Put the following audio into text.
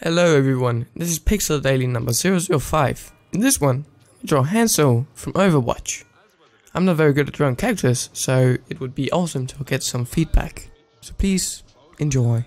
Hello everyone, this is Pixel Daily number 005. In this one, I draw Hanzo from Overwatch. I'm not very good at drawing characters, so it would be awesome to get some feedback. So please, enjoy.